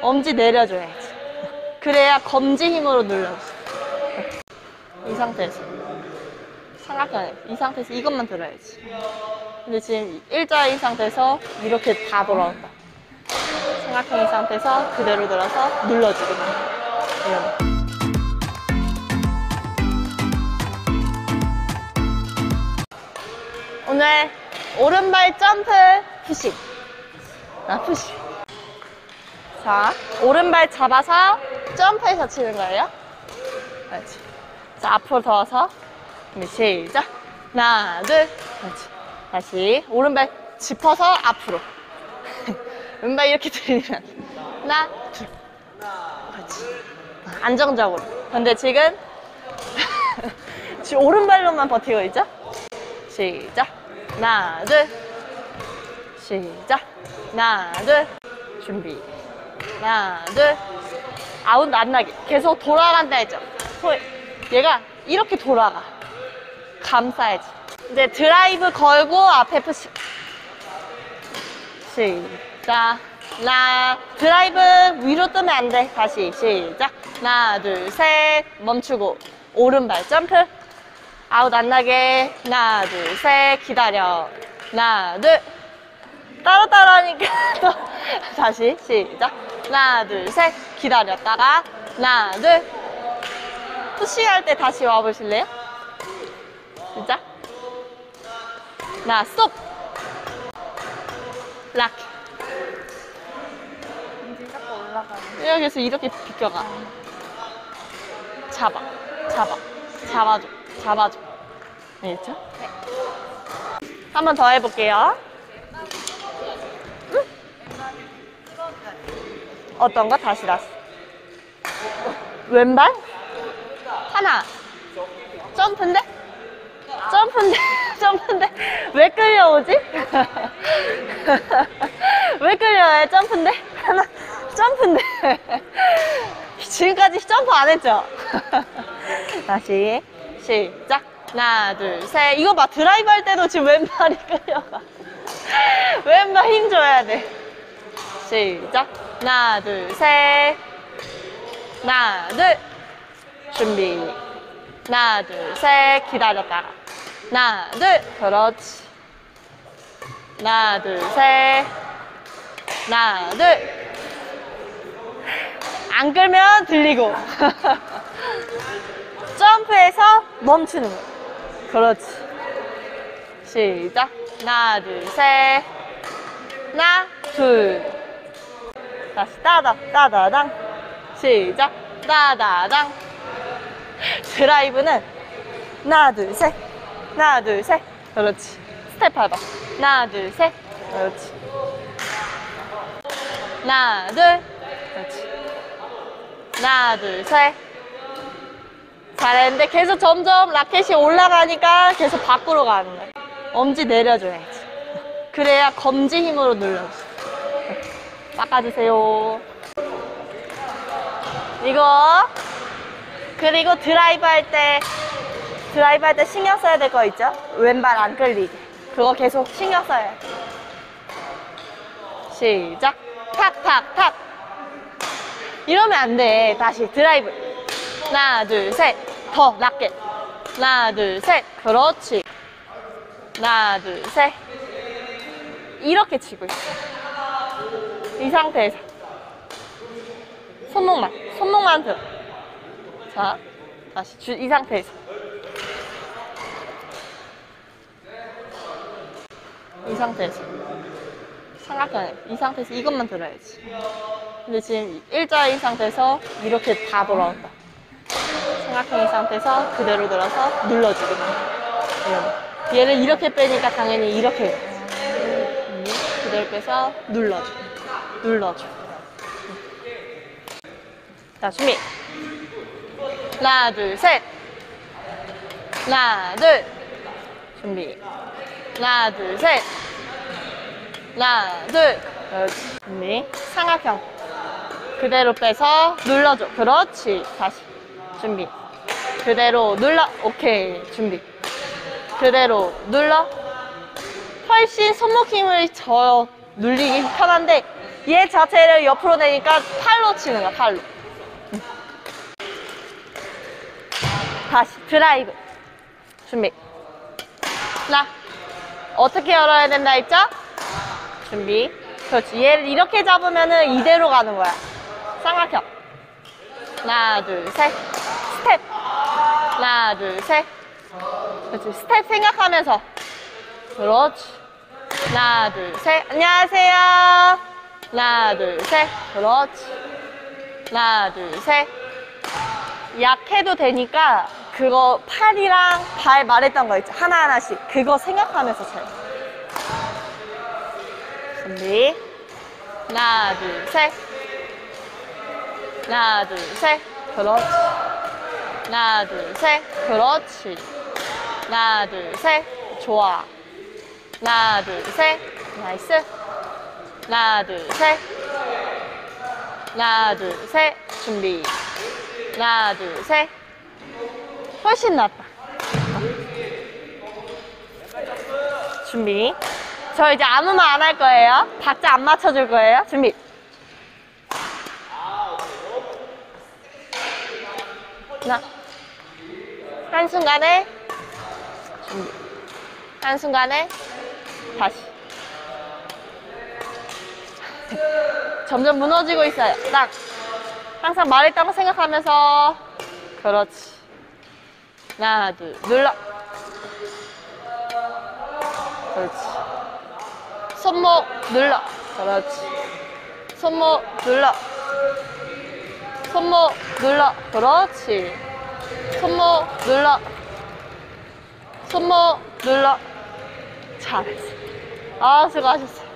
엄지 내려줘야지. 그래야 검지 힘으로 눌러줘. 이 상태에서. 삼각형에 이 상태에서 이것만 들어야지. 근데 지금 일자인 상태에서 이렇게 다 돌아온다. 삼각형인 상태에서 그대로 들어서 눌러주고. 이런. 오늘 오른발 점프 푸시. 아, 푸시. 자, 오른발 잡아서 점프해서 치는 거예요. 그렇지. 자, 앞으로 더 와서. 준비, 시작. 하나, 둘. 그렇지. 다시. 오른발 짚어서 앞으로. 왼발 이렇게 들리면. 하나, 둘. 그렇지. 안정적으로. 근데 지금, 지금 오른발로만 버티고 있죠? 시작. 하나, 둘. 시작. 하나, 둘. 준비. 하나, 둘. 아웃 안 나게. 계속 돌아간다 했죠? 소- 얘가 이렇게 돌아가. 감싸야지. 이제 드라이브 걸고 앞에 푸시. 시작. 하나, 드라이브 위로 뜨면 안 돼. 다시 시작. 하나, 둘, 셋. 멈추고. 오른발 점프. 아웃 안 나게. 하나, 둘, 셋. 기다려. 하나, 둘. 따로따로 하니까 또 다시 시작. 하나, 둘, 셋. 기다렸다가. 하나, 둘. 푸시할 때 다시 와보실래요? 시작. 하나, 스톱. 락. 여기서 이렇게 비껴가. 잡아. 잡아. 잡아줘. 잡아줘. 알겠죠? 네. 한 번 더 해볼게요. 어떤 거? 다시 다시. 왼발? 하나. 점프인데? 점프인데? 점프인데? 왜 끌려오지? 왜 끌려와요? 점프인데? 하나. 점프인데? 지금까지 점프 안 했죠? 다시. 시작. 하나, 둘, 셋. 이거 봐. 드라이브 할 때도 지금 왼발이 끌려가. 왼발 힘 줘야 돼. 시작. 하나, 둘, 셋. 하나, 둘. 준비. 하나, 둘, 셋. 기다렸다가. 하나, 둘. 그렇지. 하나, 둘, 셋. 하나, 둘. 안 끌면 들리고. 점프해서 멈추는 거. 그렇지. 시작. 하나, 둘, 셋. 하나, 둘. 다시 따다, 따다당. 시작. 따다당. 드라이브는 하나, 둘, 셋. 하나, 둘, 셋. 그렇지. 스텝 밟아. 하나, 둘, 셋. 그렇지. 하나, 둘. 그렇지. 하나, 둘, 셋. 잘했는데 계속 점점 라켓이 올라가니까 계속 밖으로 가는 거야. 엄지 내려줘야지. 그래야 검지 힘으로 눌러줘. 닦아주세요. 이거 그리고 드라이브 할 때 드라이브 할 때 신경 써야 될 거 있죠? 왼발 안 끌리게. 그거 계속 신경 돼. 시작. 탁탁탁. 이러면 안 돼. 다시 드라이브. 하나, 둘, 셋. 더 낮게. 하나, 둘, 셋. 그렇지. 하나, 둘, 셋. 이렇게 치고 있어. 이 상태에서. 손목만, 손목만 들어. 자, 다시 주, 이 상태에서. 이 상태에서. 삼각형에 이 상태에서 이것만 들어야지. 근데 지금 일자인 상태에서 이렇게 다 돌아온다. 삼각형인 상태에서 그대로 들어서 눌러주고. 이런. 얘를 이렇게 빼니까 당연히 이렇게. 음, 그대로 빼서 눌러줘. 눌러줘. 자, 준비. 하나, 둘, 셋. 하나, 둘. 준비. 하나, 둘, 셋. 하나, 둘. 그렇지. 준비. 삼각형. 그대로 빼서 눌러줘. 그렇지. 다시. 준비. 그대로 눌러. 오케이. 준비. 그대로 눌러. 훨씬 손목 힘을 저 눌리기 편한데 얘 자체를 옆으로 내니까 팔로 치는 거야, 팔로. 음. 다시 드라이브. 준비. 나 어떻게 열어야 된다 했죠? 준비. 그렇지. 얘를 이렇게 잡으면은 이대로 가는 거야. 쌍각형. 하나, 둘, 셋. 스텝. 하나, 둘, 셋. 그렇지. 스텝 생각하면서. 그렇지. 하나, 둘, 셋. 안녕하세요. 하나, 둘, 셋. 그렇지. 하나, 둘, 셋. 약해도 되니까 그거 팔이랑 발 말했던 거 있죠. 하나하나씩. 그거 생각하면서 쳐요. 준비. 하나, 둘, 셋. 하나, 둘, 셋. 그렇지. 하나, 둘, 셋. 그렇지. 하나, 둘, 셋. 좋아. 하나, 둘, 셋. nice. 하나, 둘, 셋. 하나, 둘, 셋. 준비. 하나, 둘, 셋. 훨씬 낫다. 준비. 저 이제 아무 말 안 할 거예요. 박자 안 맞춰줄 거예요. 준비. 하나. 한순간에 준비. 한순간에 다시. 점점 무너지고 있어요. 딱. 항상 말했다고 생각하면서. 그렇지. 하나, 둘, 눌러. 그렇지. 손목 눌러. 그렇지. 손목 눌러. 손목 눌러. 그렇지. 손목 눌러. 손목 눌러. 잘했어. 아, 수고하셨어.